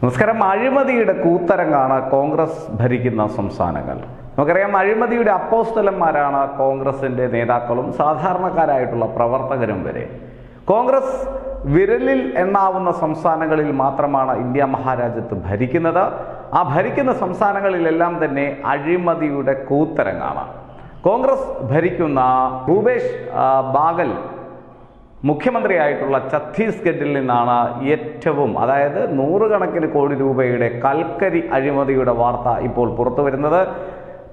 നമസ്കാരം. അഴിമതിയുടെ കൂത്തരങ്ങാണ് കോൺഗ്രസ് ഭരിക്കുന്ന സംസ്ഥാനങ്ങൾ. നമുക്കറിയാം അഴിമതിയുടെ അപ്പോസ്തലന്മാരാണ് കോൺഗ്രസിന്റെ നേതാക്കളും സാധാരണക്കാരായിട്ടുള്ള പ്രവർത്തകരും വരെ. കോൺഗ്രസ് വിരലിൽ എണ്ണാവുന്ന സംസ്ഥാനങ്ങളിൽ മാത്രമാണ് ഇന്ത്യ മഹാരാജ്യത്ത് ഭരിക്കുന്നത്. ആ ഭരിക്കുന്ന സംസ്ഥാനങ്ങളിലെല്ലാം തന്നെ അഴിമതിയുടെ കൂത്തരങ്ങാണ്. കോൺഗ്രസ് ഭരിക്കുന്ന ഭൂപേഷ് ബാഗൽ മുഖ്യമന്ത്രിയായിട്ടുള്ള ഛത്തീസ്ഗഡിൽ നിന്നാണ് ഏറ്റവും അതായത് നൂറുകണക്കിന് കോടി രൂപയുടെ കൽക്കരി അഴിമതിയുടെ വാർത്ത ഇപ്പോൾ പുറത്തു വരുന്നത്.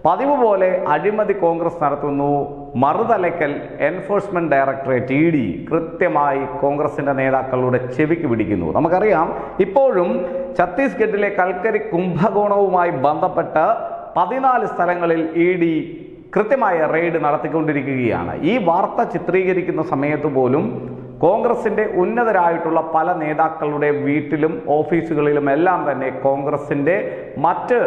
പതിവ് പോലെ അഴിമതി കോൺഗ്രസ് നടത്തുന്നു. മറുതലയ്ക്കൽ എൻഫോഴ്സ്മെന്റ് ഡയറക്ടറേറ്റ് ഇ ഡി കൃത്യമായി കോൺഗ്രസിന്റെ നേതാക്കളുടെ ചെവിക്ക് പിടിക്കുന്നു. നമുക്കറിയാം ഇപ്പോഴും ഛത്തീസ്ഗഡിലെ കൽക്കരി കുംഭകോണവുമായി ബന്ധപ്പെട്ട് പതിനാല് സ്ഥലങ്ങളിൽ ഇ ഡി കൃത്യമായ റെയ്ഡ് നടത്തിക്കൊണ്ടിരിക്കുകയാണ്. ഈ വാർത്ത ചിത്രീകരിക്കുന്ന സമയത്ത് പോലും കോൺഗ്രസിന്റെ ഉന്നതരായിട്ടുള്ള പല നേതാക്കളുടെ വീട്ടിലും ഓഫീസുകളിലും എല്ലാം തന്നെ കോൺഗ്രസിന്റെ മറ്റ്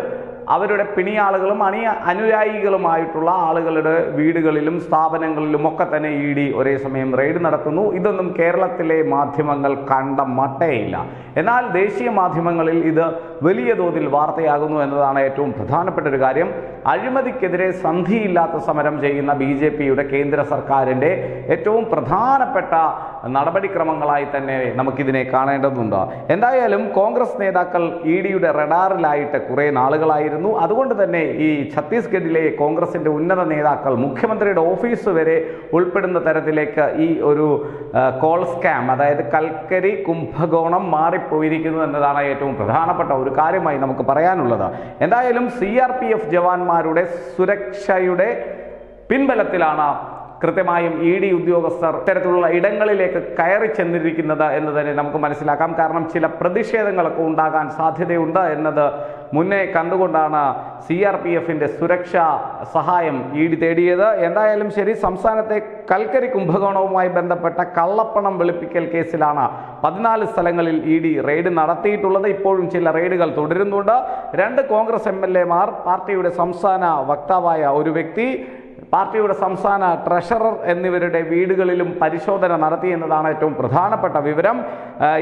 അവരുടെ പിണിയാളുകളും അണി അനുയായികളുമായിട്ടുള്ള ആളുകളുടെ വീടുകളിലും സ്ഥാപനങ്ങളിലും ഒക്കെ തന്നെ ഇ ഡി ഒരേ സമയം റെയ്ഡ് നടത്തുന്നു. ഇതൊന്നും കേരളത്തിലെ മാധ്യമങ്ങൾ കണ്ട മട്ടേയില്ല. എന്നാൽ ദേശീയ മാധ്യമങ്ങളിൽ ഇത് വലിയ തോതിൽ വാർത്തയാകുന്നു എന്നതാണ് ഏറ്റവും പ്രധാനപ്പെട്ട ഒരു കാര്യം. അഴിമതിക്കെതിരെ സന്ധിയില്ലാത്ത സമരം ചെയ്യുന്ന ബി ജെ പിയുടെ കേന്ദ്ര സർക്കാരിന്റെ ഏറ്റവും പ്രധാനപ്പെട്ട നടപടിക്രമങ്ങളായി തന്നെ നമുക്കിതിനെ കാണേണ്ടതുണ്ട്. എന്തായാലും കോൺഗ്രസ് നേതാക്കൾ ഇ ഡിയുടെ റഡാറിലായിട്ട് കുറേ നാളുകളായിരുന്നു. അതുകൊണ്ട് തന്നെ ഈ ഛത്തീസ്ഗഡിലെ കോൺഗ്രസിന്റെ ഉന്നത നേതാക്കൾ മുഖ്യമന്ത്രിയുടെ ഓഫീസ് വരെ ഉൾപ്പെടുന്ന തരത്തിലേക്ക് ഈ ഒരു കോൾ സ്കാം അതായത് കൽക്കരി കുംഭകോണം മാറിപ്പോയിരിക്കുന്നു എന്നതാണ് ഏറ്റവും പ്രധാനപ്പെട്ട ഒരു കാര്യമായി നമുക്ക് പറയാനുള്ളത്. എന്തായാലും സി ആർ പി എഫ് ജവാന്മാരുടെ സുരക്ഷയുടെ പിൻബലത്തിലാണ് കൃത്യമായും ഇ ഡി ഉദ്യോഗസ്ഥർ ഇത്തരത്തിലുള്ള ഇടങ്ങളിലേക്ക് കയറി ചെന്നിരിക്കുന്നത് എന്ന് തന്നെ നമുക്ക് മനസ്സിലാക്കാം. കാരണം ചില പ്രതിഷേധങ്ങളൊക്കെ ഉണ്ടാകാൻ സാധ്യതയുണ്ട് എന്നത് മുന്നേ കണ്ടുകൊണ്ടാണ് സി ആർ പി എഫിന്റെ സുരക്ഷാ സഹായം ഇ ഡി തേടിയത്. എന്തായാലും ശരി സംസ്ഥാനത്തെ കൽക്കരി കുംഭകോണവുമായി ബന്ധപ്പെട്ട കള്ളപ്പണം വെളുപ്പിക്കൽ കേസിലാണ് പതിനാല് സ്ഥലങ്ങളിൽ ഇ ഡി റെയ്ഡ് നടത്തിയിട്ടുള്ളത്. ഇപ്പോഴും ചില റെയ്ഡുകൾ തുടരുന്നുണ്ട്. രണ്ട് കോൺഗ്രസ് എം എൽ എമാർ പാർട്ടിയുടെ സംസ്ഥാന വക്താവായ ഒരു വ്യക്തി പാർട്ടിയുടെ സംസ്ഥാന ട്രഷറർ എന്നിവരുടെ വീടുകളിലും പരിശോധന നടത്തി എന്നതാണ് ഏറ്റവും പ്രധാനപ്പെട്ട വിവരം.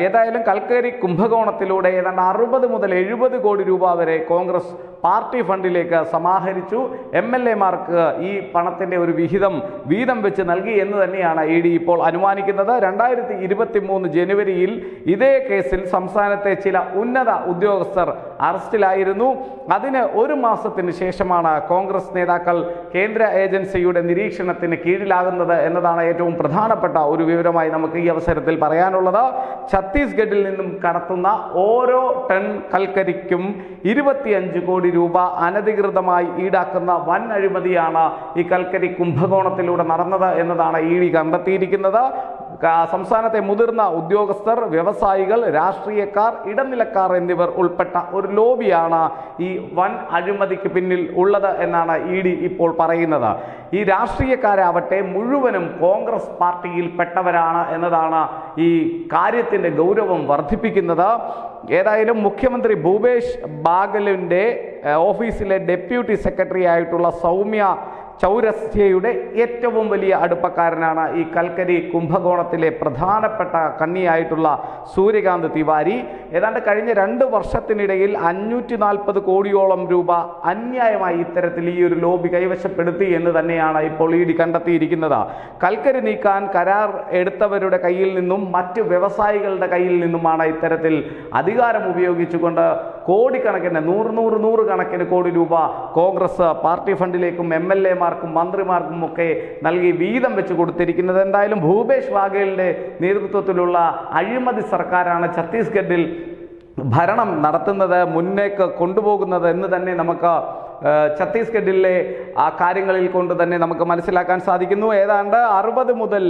ഏതായാലും കൽക്കരി കുംഭകോണത്തിലൂടെ ഏതാണ്ട് അറുപത് മുതൽ എഴുപത് കോടി രൂപ വരെ കോൺഗ്രസ് പാർട്ടി ഫണ്ടിലേക്ക് സമാഹരിച്ചു. എം എൽ എമാർക്ക് ഈ പണത്തിന്റെ ഒരു വിഹിതം വീതം വെച്ച് നൽകി എന്ന് തന്നെയാണ് ഇ ഡി ഇപ്പോൾ അനുമാനിക്കുന്നത്. രണ്ടായിരത്തി ഇരുപത്തി മൂന്ന് ജനുവരിയിൽ ഇതേ കേസിൽ സംസ്ഥാനത്തെ ചില ഉന്നത ഉദ്യോഗസ്ഥർ അറസ്റ്റിലായിരുന്നു. അതിന് ഒരു മാസത്തിന് ശേഷമാണ് കോൺഗ്രസ് നേതാക്കൾ കേന്ദ്ര ഏജൻസിയുടെ നിരീക്ഷണത്തിന് കീഴിലാകുന്നത് എന്നതാണ് ഏറ്റവും പ്രധാനപ്പെട്ട ഒരു വിവരമായി നമുക്ക് ഈ അവസരത്തിൽ പറയാനുള്ളത്. ഛത്തീസ്ഗഡിൽ നിന്നും കടത്തുന്ന ഓരോ ടൺ കൽക്കരിക്കും ഇരുപത്തിയഞ്ച് കോടി രൂപ അനധികൃതമായി ഈടാക്കുന്ന വൻ അഴിമതിയാണ് ഈ കൽക്കരി കുംഭകോണത്തിലൂടെ നടന്നത് എന്നതാണ് ഇ ഡി കണ്ടെത്തിയിരിക്കുന്നത്. സംസ്ഥാനത്തെ മുതിർന്ന ഉദ്യോഗസ്ഥർ വ്യവസായികൾ രാഷ്ട്രീയക്കാർ ഇടനിലക്കാർ എന്നിവർ ഉൾപ്പെട്ട ഒരു ലോബിയാണ് ഈ വൻ അഴിമതിക്ക് പിന്നിൽ ഉള്ളത് എന്നാണ് ഇ ഡി ഇപ്പോൾ പറയുന്നത്. ഈ രാഷ്ട്രീയക്കാരാവട്ടെ മുഴുവനും കോൺഗ്രസ് പാർട്ടിയിൽപ്പെട്ടവരാണ് എന്നതാണ് ഈ കാര്യത്തിന്റെ ഗൗരവം വർദ്ധിപ്പിക്കുന്നത്. ഏതായാലും മുഖ്യമന്ത്രി ഭൂപേഷ് ബാഗലിന്റെ ഏഹ്, ഓഫീസിലെ ഡെപ്യൂട്ടി സെക്രട്ടറി ആയിട്ടുള്ള സൗമ്യ ചൗരസ്യയുടെ ഏറ്റവും വലിയ അടുപ്പക്കാരനാണ് ഈ കൽക്കരി കുംഭകോണത്തിലെ പ്രധാനപ്പെട്ട കണ്ണിയായിട്ടുള്ള സൂര്യകാന്ത് തിവാരി. ഏതാണ്ട് കഴിഞ്ഞ രണ്ട് വർഷത്തിനിടയിൽ അഞ്ഞൂറ്റി നാൽപ്പത് കോടിയോളം രൂപ അന്യായമായി ഇത്തരത്തിൽ ഈ ഒരു ലോബി കൈവശപ്പെടുത്തി എന്ന് തന്നെയാണ് ഇപ്പോൾ ഇ ഡി കണ്ടെത്തിയിരിക്കുന്നത്. കൽക്കരി നീക്കാൻ കരാർ എടുത്തവരുടെ കയ്യിൽ നിന്നും മറ്റ് വ്യവസായികളുടെ കയ്യിൽ നിന്നുമാണ് ഇത്തരത്തിൽ അധികാരം ഉപയോഗിച്ചുകൊണ്ട് കോടിക്കണക്കിന് നൂറ് നൂറ് നൂറ് കണക്കിന് കോടി രൂപ കോൺഗ്രസ് പാർട്ടി ഫണ്ടിലേക്കും എം എൽ എമാർക്കും മന്ത്രിമാർക്കും ഒക്കെ നൽകി വീതം വെച്ച് കൊടുത്തിരിക്കുന്നത് എന്തായാലും ഭൂപേഷ് വാഗേലിന്റെ നേതൃത്വത്തിലുള്ള അഴിമതി സർക്കാരാണ് ഛത്തീസ്ഗഡിൽ ഭരണം നടത്തുന്നത് മുന്നേക്ക് കൊണ്ടുപോകുന്നത് എന്ന് തന്നെ നമുക്ക് ഛത്തീസ്ഗഡിലെ ആ കാര്യങ്ങളിൽ കൊണ്ട് തന്നെ നമുക്ക് മനസ്സിലാക്കാൻ സാധിക്കുന്നു. ഏതാണ്ട് അറുപത് മുതൽ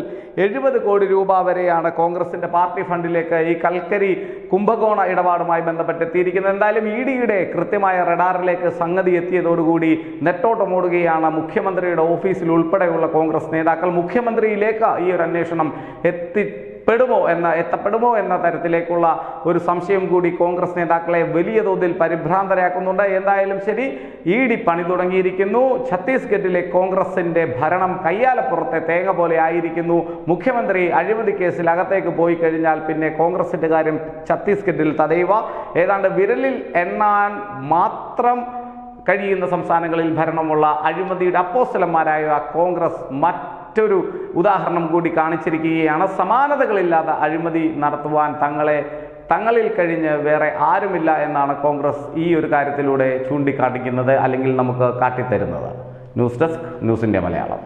എഴുപത് കോടി രൂപ വരെയാണ് കോൺഗ്രസിന്റെ പാർട്ടി ഫണ്ടിലേക്ക് ഈ കൽക്കരി കുംഭകോണ ഇടപാടുമായി ബന്ധപ്പെട്ട് എത്തിയിരിക്കുന്നത് എന്തായാലും ഇ ഡിയുടെ കൃത്യമായ റഡാറിലേക്ക് സംഗതി എത്തിയതോടുകൂടി നെട്ടോട്ടമോടുകയാണ് മുഖ്യമന്ത്രിയുടെ ഓഫീസിൽ ഉൾപ്പെടെയുള്ള കോൺഗ്രസ് നേതാക്കൾ. മുഖ്യമന്ത്രിയിലേക്ക് ഈ ഒരു അന്വേഷണം എത്തി പെടുമോ എന്ന എത്തപ്പെടുമോ എന്ന തരത്തിലേക്കുള്ള ഒരു സംശയം കൂടി കോൺഗ്രസ് നേതാക്കളെ വലിയ തോതിൽ പരിഭ്രാന്തരാക്കുന്നുണ്ട്. എന്തായാലും ശരി ഇ ഡി പണി തുടങ്ങിയിരിക്കുന്നു. ഛത്തീസ്ഗഡിലെ കോൺഗ്രസിന്റെ ഭരണം കയ്യാലപ്പുറത്തെ തേങ്ങ പോലെ ആയിരിക്കുന്നു. മുഖ്യമന്ത്രി അഴിമതി കേസിൽ അകത്തേക്ക് പോയി കഴിഞ്ഞാൽ പിന്നെ കോൺഗ്രസിന്റെ കാര്യം ഛത്തീസ്ഗഡിൽ തടയുക. ഏതാണ്ട് വിരലിൽ എണ്ണാൻ മാത്രം കഴിയുന്ന സംസ്ഥാനങ്ങളിൽ ഭരണമുള്ള അഴിമതിയുടെ അപ്പോസ്റ്റലന്മാരായ കോൺഗ്രസ് മറ്റൊരു ഉദാഹരണം കൂടി കാണിച്ചിരിക്കുകയാണ്. സമാനതകളില്ലാത്ത അഴിമതി നടത്തുവാൻ തങ്ങളെ തങ്ങളിൽ കഴിഞ്ഞ് വേറെ ആരുമില്ല എന്നാണ് കോൺഗ്രസ് ഈ ഒരു കാര്യത്തിലൂടെ ചൂണ്ടിക്കാട്ടിക്കുന്നത് അല്ലെങ്കിൽ നമുക്ക് കാട്ടിത്തരുന്നത്. ന്യൂസ് ഡെസ്ക് ന്യൂസിന്റെ മലയാളം.